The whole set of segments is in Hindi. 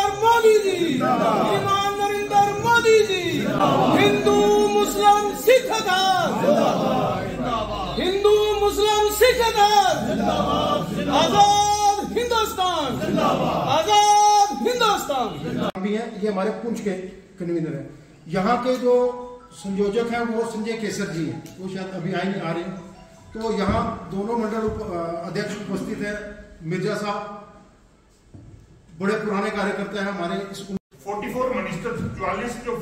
नरेंद्र मोदी जी। ईमान नरेंद्र मोदी जी। हिंदू, मुस्लिम, सिख दास हिंदू, मुस्लिम, सिख दास आज़ाद हिंदुस्तान। आज़ाद हिंदुस्तान। भी है, ये हमारे पुंछ के कन्वीनर है। यहाँ के जो संयोजक हैं, वो संजय केसर जी हैं। वो शायद अभी आए नहीं, आ रहे तो यहाँ दोनों मंडल अध्यक्ष उपस्थित है, मिर्ज़ा साहब बड़े पुराने कार्यकर्ता हैं हमारे इस 44 मिनिस्टर चौवालीस जो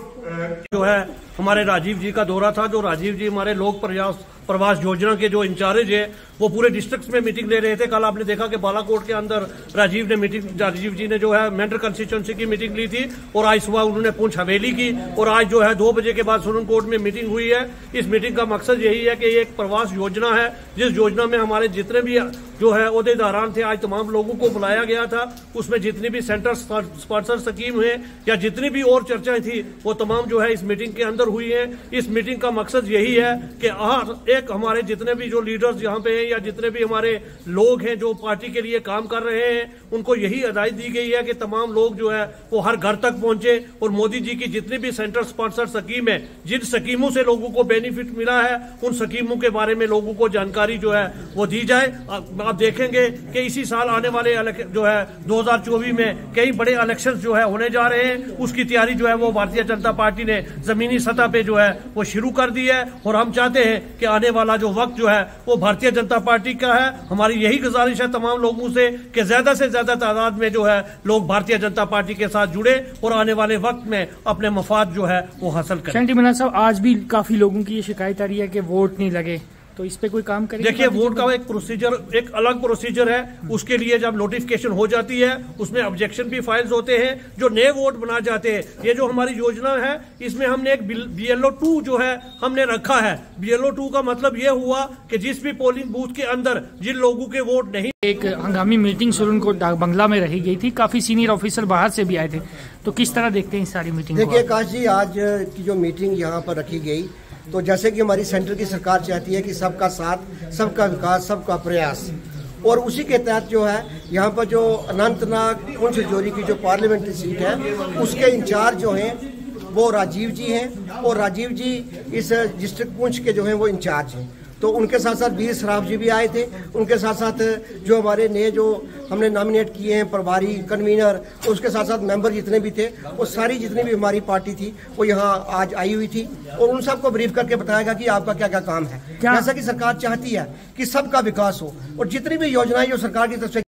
जो है, हमारे राजीव जी का दौरा था, जो राजीव जी हमारे लोक प्रयास, प्रवास योजना के जो इंचार्ज है, वो पूरे डिस्ट्रिक्ट में मीटिंग ले रहे थे। कल आपने देखा कि बालाकोट के अंदर राजीव ने मीटिंग राजीव जी ने जो है मेंटर कंस्टिट्यूंसी की मीटिंग ली थी, और आज सुबह उन्होंने पूंछ हवेली की, और आज जो है, दो बजे के बाद सुरन कोर्ट में मीटिंग हुई है। इस मीटिंग का मकसद यही है कि ये एक प्रवास योजना है, जिस योजना में हमारे जितने भी, जो है, अहदेदारान थे, आज तमाम लोगों को बुलाया गया था। उसमें जितनी भी सेंटर स्पॉन्सर स्कीम है या जितनी भी और चर्चाएँ थी, वो तमाम जो है इस मीटिंग के अंदर हुई है। इस मीटिंग का मकसद यही है कि हर एक हमारे जितने भी जो लीडर्स यहाँ पे हैं या जितने भी हमारे लोग हैं जो पार्टी के लिए काम कर रहे हैं, उनको यही हदायत दी गई है कि तमाम लोग जो है वो हर घर तक पहुँचे और मोदी जी की जितनी भी सेंटर स्पॉन्सर स्कीम है, जिन स्कीमों से लोगों को बेनिफिट मिला है, उन स्कीमों के बारे में लोगों को जानकारी जो है वो दी जाए। आप देखेंगे कि इसी साल आने वाले जो है 2024 में कई बड़े इलेक्शन जो है होने जा रहे हैं उसकी तैयारी जो है वो भारतीय जनता पार्टी ने जमीनी सतह पे जो है वो शुरू कर दी है। और हम चाहते हैं कि आने वाला जो वक्त जो है वो भारतीय जनता पार्टी का है। हमारी यही गुजारिश है तमाम लोगों से कि ज़्यादा से ज़्यादा तादाद में जो है लोग भारतीय जनता पार्टी के साथ जुड़े और आने वाले वक्त में अपने मफाद जो है वो हासिल करें। आज भी काफ़ी लोगों की ये शिकायत आ रही है कि वोट नहीं लगे। तो इस पे कोई काम करेंगे देखिए वोट का एक प्रोसीजर एक अलग प्रोसीजर है। उसके लिए जब नोटिफिकेशन हो जाती है उसमें ऑब्जेक्शन भी फाइल्स होते हैं। जो नए वोट बना जाते हैं ये जो हमारी योजना है इसमें हमने एक बीएलओ टू जो है हमने रखा है। बीएलओ टू का मतलब ये हुआ कि जिस भी पोलिंग बूथ के अंदर जिन लोगों के वोट नहीं एक हंगामी मीटिंग सुरन को डाक बंगला में रही गई थी। काफ़ी सीनियर ऑफिसर बाहर से भी आए थे। तो किस तरह देखते हैं इस सारी मीटिंग देखिए काश जी आज की जो मीटिंग यहाँ पर रखी गई तो जैसे कि हमारी सेंटर की सरकार चाहती है कि सबका साथ, सबका विकास, सबका प्रयास। और उसी के तहत जो है, यहाँ पर जो अनंतनाग पुंछ जोरी की जो पार्लियामेंट्री सीट है, उसके इंचार्ज जो हैं, वो राजीव जी हैं। और राजीव जी इस डिस्ट्रिक्ट पुंछ के जो हैं, वो इंचार्ज हैं। तो उनके साथ साथ वीर सराफ जी भी आए थे। उनके साथ साथ जो हमारे नए जो हमने नॉमिनेट किए हैं प्रभारी कन्वीनर उसके साथ साथ मेंबर जितने भी थे वो सारी जितनी भी हमारी पार्टी थी वो यहाँ आज आई हुई थी। और उन सबको ब्रीफ करके बताएगा कि आपका क्या क्या काम है। जैसा कि सरकार चाहती है कि सबका विकास हो और जितनी भी योजनाएँ जो सरकार की तरफ़ से